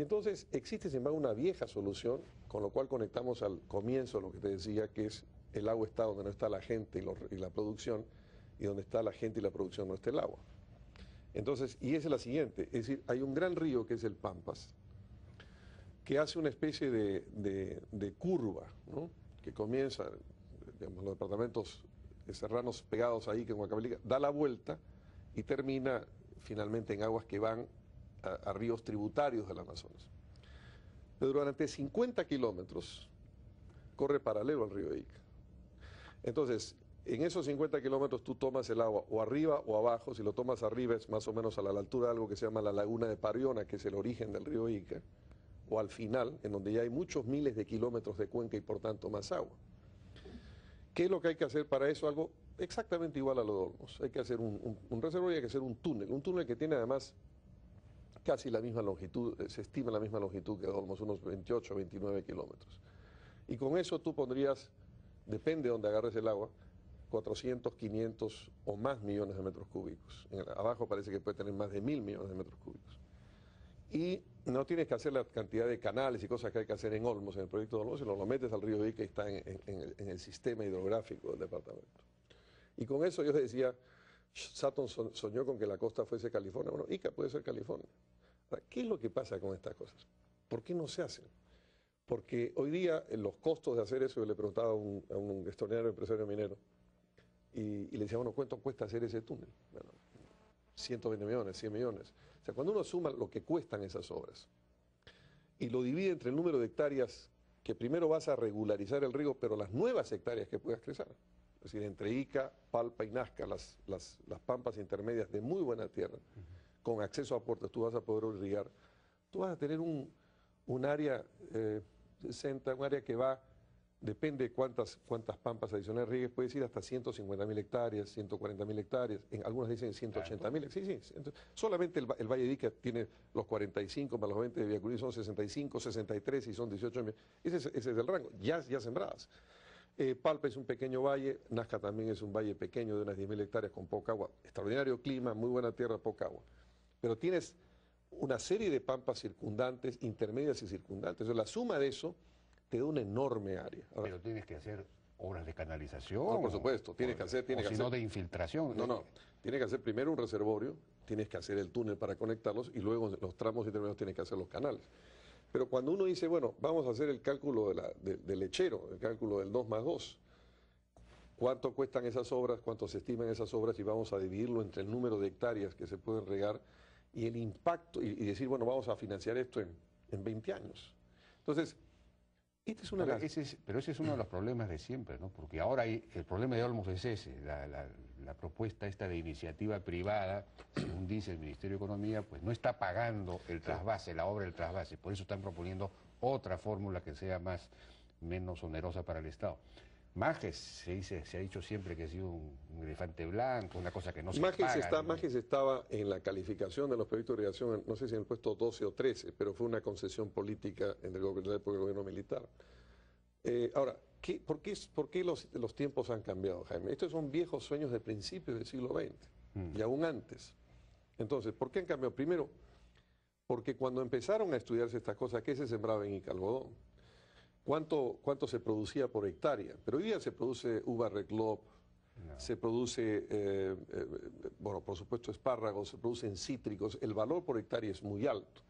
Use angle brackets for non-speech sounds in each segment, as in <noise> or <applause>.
Y entonces existe, sin embargo, una vieja solución, con lo cual conectamos al comienzo lo que te decía, que es el agua está donde no está la gente y, la producción, y donde está la gente y la producción no está el agua. Entonces, y es la siguiente, es decir, hay un gran río que es el Pampas, que hace una especie de, curva, que comienza, digamos, los departamentos serranos pegados ahí, que en Huacabelica, da la vuelta y termina finalmente en aguas que van a, ríos tributarios del Amazonas. Pero durante 50 kilómetros corre paralelo al río Ica. Entonces, en esos 50 kilómetros tú tomas el agua o arriba o abajo, si lo tomas arriba es más o menos a la altura de algo que se llama la laguna de Pariona, que es el origen del río Ica, o al final, en donde ya hay muchos miles de kilómetros de cuenca y por tanto más agua. ¿Qué es lo que hay que hacer para eso? Algo exactamente igual a lo de Olmos. Hay que hacer un, reservorio y hay que hacer un túnel. Un túnel que tiene además casi la misma longitud, eh, se estima la misma longitud que Olmos, unos 28 o 29 kilómetros. Y con eso tú pondrías, depende de donde agarres el agua, 400, 500 o más millones de metros cúbicos. abajo parece que puede tener más de mil millones de metros cúbicos. Y no tienes que hacer la cantidad de canales y cosas que hay que hacer en Olmos, en el proyecto de Olmos, sino lo metes al río Ica y está en, el, sistema hidrográfico del departamento. Y con eso yo decía, Sutton soñó con que la costa fuese California. Bueno, Ica puede ser California. ¿Qué es lo que pasa con estas cosas? ¿Por qué no se hacen? Porque hoy día los costos de hacer eso, yo le preguntaba a un, a empresario minero, y, le decía, bueno, ¿cuánto cuesta hacer ese túnel? Bueno, 120 millones, 100 millones. O sea, cuando uno suma lo que cuestan esas obras y lo divide entre el número de hectáreas que primero vas a regularizar el río, pero las nuevas hectáreas que puedas crecer, es decir, entre Ica, Palpa y Nazca, las, las, pampas intermedias de muy buena tierra, con acceso a puertos, tú vas a poder irrigar, tú vas a tener un, área, 60, eh, un área que va depende de cuántas, cuántas pampas adicionales riegues, puede ir hasta 150 mil hectáreas, 140 mil hectáreas, en, algunas dicen 180 mil, sí, sí, solamente el, Valle de Ica tiene los 45 más los 20 de Villacurí son 65, 63 y son 18 mil, ese, es, ese es el rango, ya, ya sembradas. Eh, Palpa es un pequeño valle, Nazca también es un valle pequeño de unas 10 mil hectáreas con poca agua, extraordinario clima, muy buena tierra, poca agua, pero tienes una serie de pampas circundantes, intermedias y circundantes, la suma de eso te da una enorme área. Pero tienes que hacer obras de canalización. No, por supuesto, tienes que hacer... Tienes o que si no, de infiltración. No, no, tienes que hacer primero un reservorio, tienes que hacer el túnel para conectarlos y luego los tramos intermedios tienes que hacer los canales. Pero cuando uno dice, bueno, vamos a hacer el cálculo del lechero, el cálculo del 2 más 2, cuánto cuestan esas obras, cuánto se estiman esas obras y vamos a dividirlo entre el número de hectáreas que se pueden regar y el impacto, y, decir, bueno, vamos a financiar esto en, en 20 años. Entonces, pero ese es uno de los problemas de siempre, ¿no? Porque ahora hay, el problema de Olmos es ese, la, propuesta esta de iniciativa privada, según dice el Ministerio de Economía, pues no está pagando el trasvase, la obra del trasvase, por eso están proponiendo otra fórmula que sea más, menos onerosa para el Estado. Majes se, dice, se ha dicho siempre que ha sido un, elefante blanco, una cosa que no se Majes Está, Majes estaba en la calificación de los proyectos de irrigación, no sé si en el puesto 12 o 13, pero fue una concesión política en el gobierno, gobierno militar. Eh, ahora, ¿qué, ¿por qué, por qué los, los, tiempos han cambiado, Jaime? Estos son viejos sueños de principios del siglo XX mm. y aún antes. Entonces, ¿por qué han cambiado? Primero, porque cuando empezaron a estudiarse estas cosas, ¿qué se sembraba en Icalgodón? Cuánto, cuánto se producía por hectárea. Pero hoy día se produce uva reclop, se produce, eh, eh, bueno, por supuesto espárragos, se producen cítricos, el valor por hectárea es muy alto.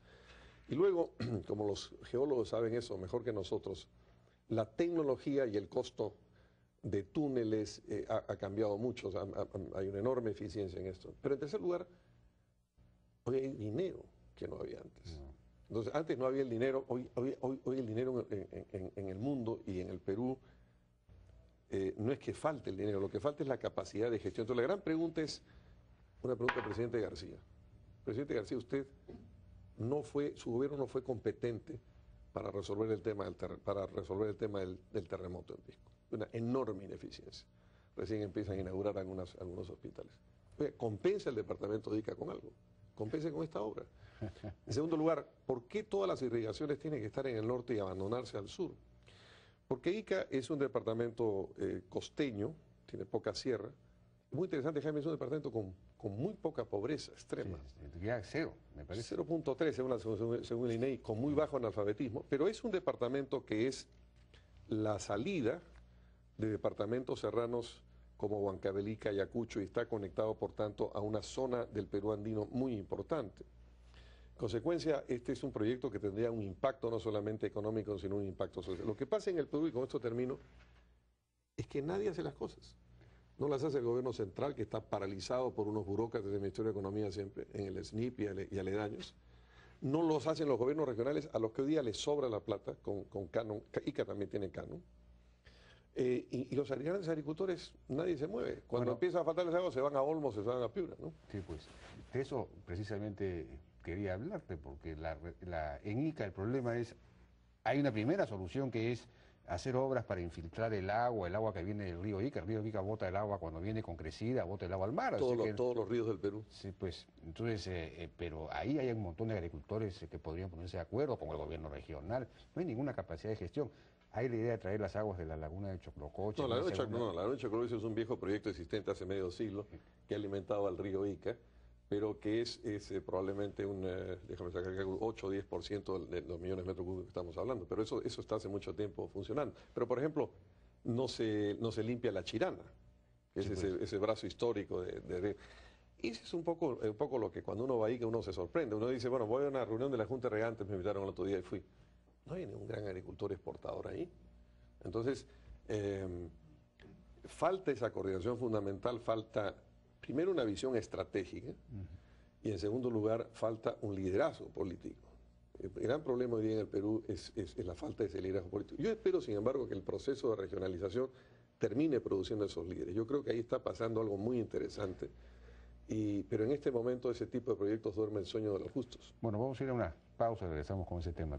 Y luego, <clears throat> como los geólogos saben eso mejor que nosotros, la tecnología y el costo de túneles eh, ha, cambiado mucho, hay una enorme eficiencia en esto. Pero en tercer lugar, hoy hay dinero que no había antes. Entonces, antes no había el dinero, hoy, el dinero en, el mundo y en el Perú eh, no es que falte el dinero, lo que falta es la capacidad de gestión. Entonces, la gran pregunta es, una pregunta al presidente García. Presidente García, usted no fue, su gobierno no fue competente para resolver el tema del, para resolver el tema del, terremoto en Pisco. Una enorme ineficiencia. Recién empiezan a inaugurar algunos hospitales. compensa el departamento de ICA con algo. Compense con esta obra. En segundo lugar, ¿por qué todas las irrigaciones tienen que estar en el norte y abandonarse al sur? Porque Ica es un departamento eh, costeño, tiene poca sierra. Muy interesante, Jaime, es un departamento con con muy poca pobreza extrema. ya cero, me parece. 0.3 según, según, el INEI, con muy bajo analfabetismo, pero es un departamento que es la salida de departamentos serranos como Huancavelica, Ayacucho, y está conectado, por tanto, a una zona del Perú andino muy importante. En consecuencia, este es un proyecto que tendría un impacto no solamente económico, sino un impacto social. Lo que pasa en el Perú, y con esto termino, es que nadie hace las cosas. No las hace el gobierno central, que está paralizado por unos burócratas del Ministerio de Economía siempre, en el SNIP y, aledaños. No los hacen los gobiernos regionales, a los que hoy día les sobra la plata, con, con canon, ICA también tiene canon eh, y, los grandes agricultores, nadie se mueve. Cuando empieza a faltarles agua, se van a Olmos, se van a Piura, ¿no? Sí, pues de eso precisamente quería hablarte, porque la, en ICA el problema es, hay una primera solución que es hacer obras para infiltrar el agua, el agua que viene del río Ica. El río Ica bota el agua cuando viene con crecida, bota el agua al mar. todos los ríos del Perú. Sí, pues, entonces, eh, eh, pero ahí hay un montón de agricultores que podrían ponerse de acuerdo con el gobierno regional. No hay ninguna capacidad de gestión. Hay la idea de traer las aguas de la laguna de Choclocoche. No, la laguna, de, Choclocoche es un viejo proyecto existente hace medio siglo que ha alimentado al río Ica, pero que es, eh, probablemente un, eh, déjame sacar 8 o 10% de los millones de metros cúbicos que estamos hablando. Pero eso, eso está hace mucho tiempo funcionando. Pero, por ejemplo, no se, no se limpia la chirana, que es ese, pues. ese, brazo histórico de, de y ese es un poco, un poco lo que cuando uno va ahí que uno se sorprende. Uno dice, bueno, voy a una reunión de la Junta de Regantes, me invitaron el otro día y fui. No hay ningún gran agricultor exportador ahí. Entonces, em, falta esa coordinación fundamental, falta primero una visión estratégica y en segundo lugar falta un liderazgo político. El gran problema hoy día en el Perú es, la falta de ese liderazgo político. Yo espero, sin embargo, que el proceso de regionalización termine produciendo esos líderes. Yo creo que ahí está pasando algo muy interesante. Y, pero en este momento ese tipo de proyectos duerme el sueño de los justos. Bueno, vamos a ir a una pausa y regresamos con ese tema.